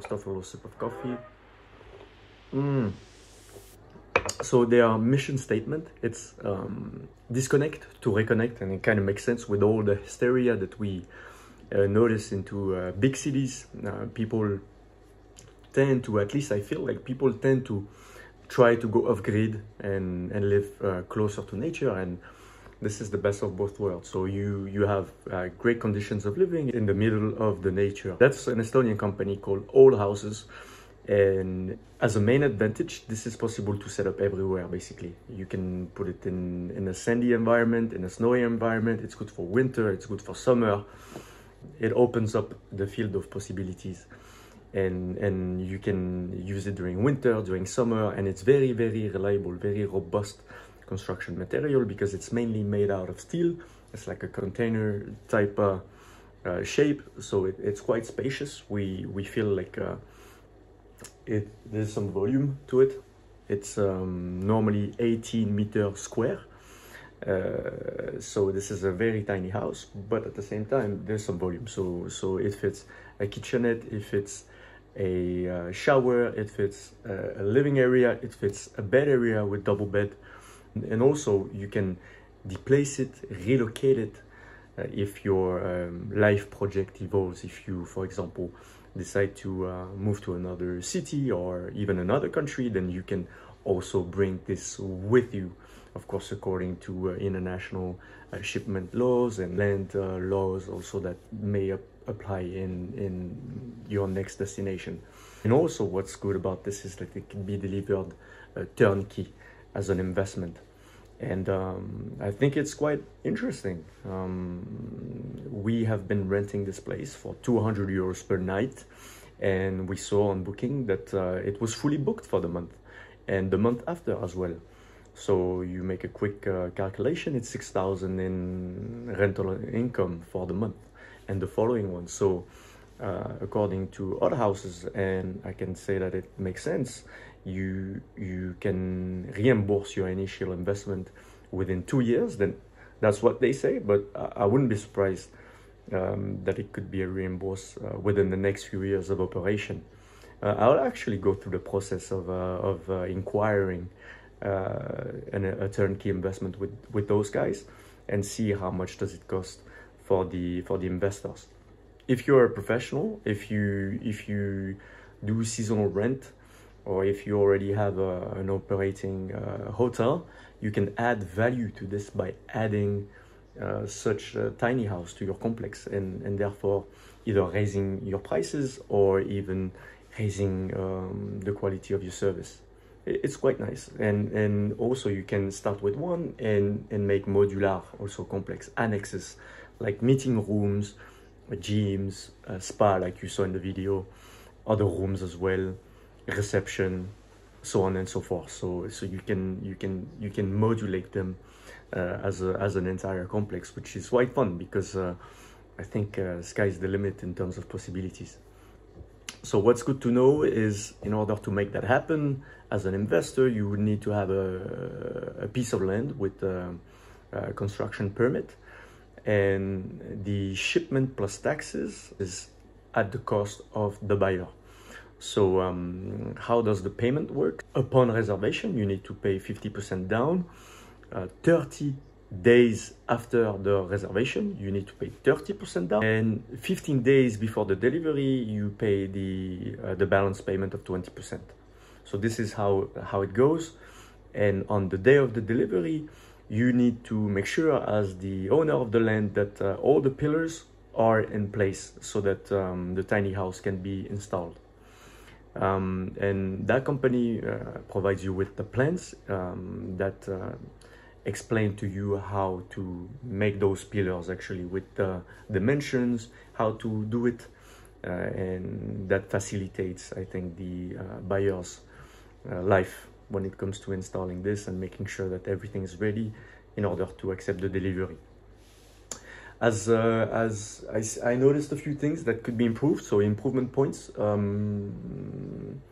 First off, a sip of coffee. Mm. So their mission statement, it's um, disconnect to reconnect, and it kind of makes sense with all the hysteria that we uh, notice into uh, big cities. Uh, people tend to, at least I feel like people tend to try to go off grid and and live uh, closer to nature and this is the best of both worlds. So you you have uh, great conditions of living in the middle of the nature. That's an estonian company called ÖÖD houses. And as a main advantage this is possible to set up everywhere basically. You can put it in in a sandy environment in a snowy environment. It's good for winter it's good for summer. It opens up the field of possibilities. And and you can use it during winter during summer and it's very very reliable very robust construction material because it's mainly made out of steel. It's like a container type uh, uh, shape. So it, it's quite spacious. We we feel like uh, it there's some volume to it. It's um, normally 18 meter square. Uh, so this is a very tiny house but at the same time there's some volume. So so it fits a kitchenette it fits a uh, shower, it fits a living area, it fits a bed area with double bed. And also you can deplace it, relocate it uh, if your um, life project evolves. If you, for example, decide to uh, move to another city or even another country, then you can also bring this with you. Of course, according to uh, international uh, shipment laws and land uh, laws also that may apply in, in your next destination. And also what's good about this is that it can be delivered uh, turnkey as an investment. And um, I think it's quite interesting. Um, we have been renting this place for 200 euros per night. And we saw on booking that uh, it was fully booked for the month and the month after as well. So you make a quick uh, calculation, it's 6,000 in rental income for the month and the following one. So uh, according to ÖÖD houses, and I can say that it makes sense, you you can reimburse your initial investment within two years. Then that's what they say, but I, I wouldn't be surprised um, that it could be a uh, within the next few years of operation. Uh, I'll actually go through the process of uh, of uh, inquiring uh, an, a turnkey investment with with those guys and see how much does it cost for the for the investors. If you're a professional, if you if you do seasonal rent, or if you already have a, an operating uh, hotel, you can add value to this by adding uh, such a tiny house to your complex, and and therefore either raising your prices or even raising um, the quality of your service. It's quite nice. And and also you can start with one and and make modular also complex annexes like meeting rooms, gyms, spa like you saw in the video, other rooms as well, reception, so on and so forth. So so you can you can you can modulate them uh, as a, as an entire complex, which is quite fun because uh, I think uh, sky's the limit in terms of possibilities. So what's good to know is in order to make that happen, as an investor, you would need to have a, a piece of land with a, a construction permit and the shipment plus taxes is at the cost of the buyer. So um, how does the payment work? Upon reservation, you need to pay 50% down. Uh, 30 days after the reservation, you need to pay 30% down. And 15 days before the delivery, you pay the, uh, the balance payment of 20%. So this is how, how it goes. And on the day of the delivery, you need to make sure as the owner of the land that uh, all the pillars are in place so that um, the tiny house can be installed. Um, and that company uh, provides you with the plans um, that uh, explain to you how to make those pillars actually with the dimensions, how to do it, uh, and that facilitates, I think, the uh, buyer's uh, life when it comes to installing this and making sure that everything is ready in order to accept the delivery. As, uh, as I, I, noticed a few things that could be improved, so improvement points. Um,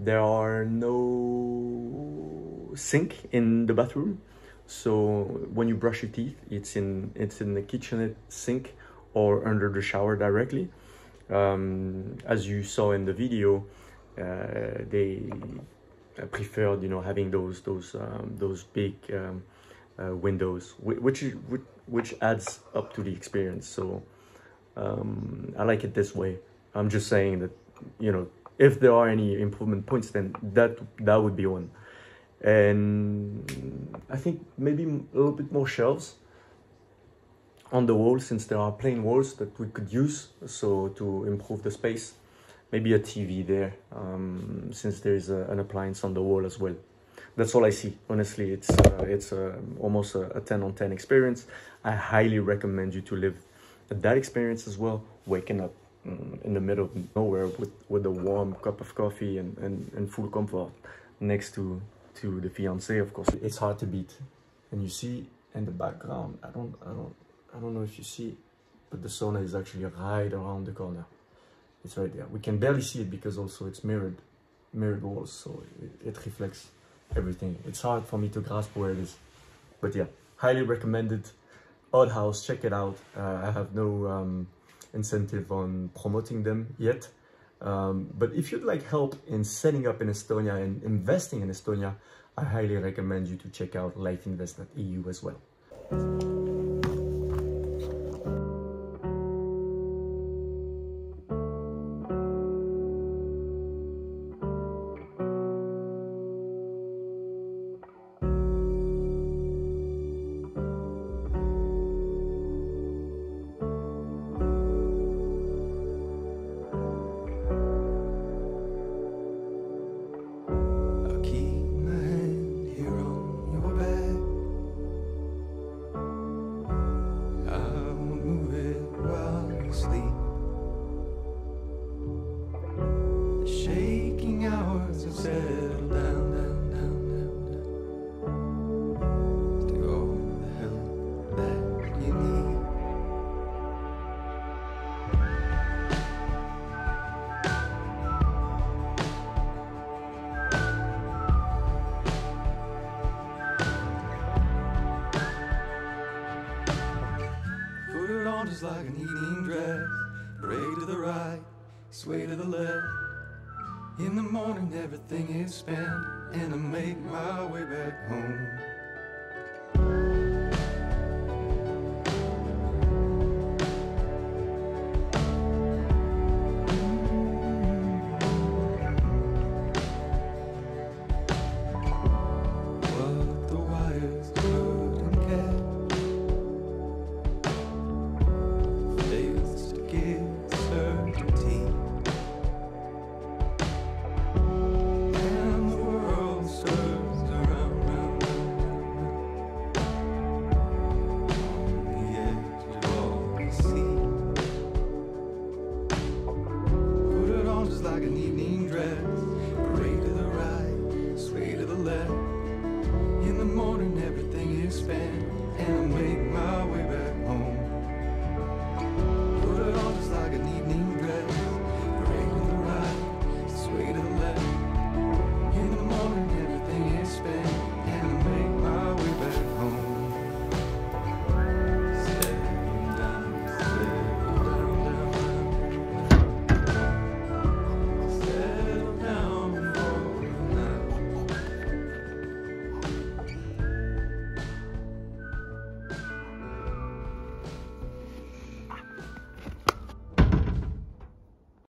there are no sink in the bathroom, so when you brush your teeth, it's in it's in the kitchenette sink or under the shower directly. Um, as you saw in the video, uh, they preferred, you know, having those those um, those big um, uh, windows, which, which which adds up to the experience. So um, I like it this way. I'm just saying that, you know, if there are any improvement points, then that that would be one. And I think maybe a little bit more shelves on the wall since there are plain walls that we could use so to improve the space maybe a tv there um, since there is a, an appliance on the wall as well that's all i see honestly it's uh, it's uh, almost a, a 10 on 10 experience i highly recommend you to live that experience as well waking up um, in the middle of nowhere with with a warm cup of coffee and, and, and full comfort next to to the fiance of course it's hard to beat and you see in the background i don't i don't I don't know if you see, but the sauna is actually right around the corner. It's right there. We can barely see it because also it's mirrored, mirrored walls, so it, it reflects everything. It's hard for me to grasp where it is. But yeah, highly recommended. ÖÖD House, check it out. Uh, I have no um, incentive on promoting them yet. Um, but if you'd like help in setting up in Estonia and investing in Estonia, I highly recommend you to check out lifeinvest.eu as well. Like an evening dress. Break to the right, sway to the left. In the morning, everything is spent, and I make my way back home. spend.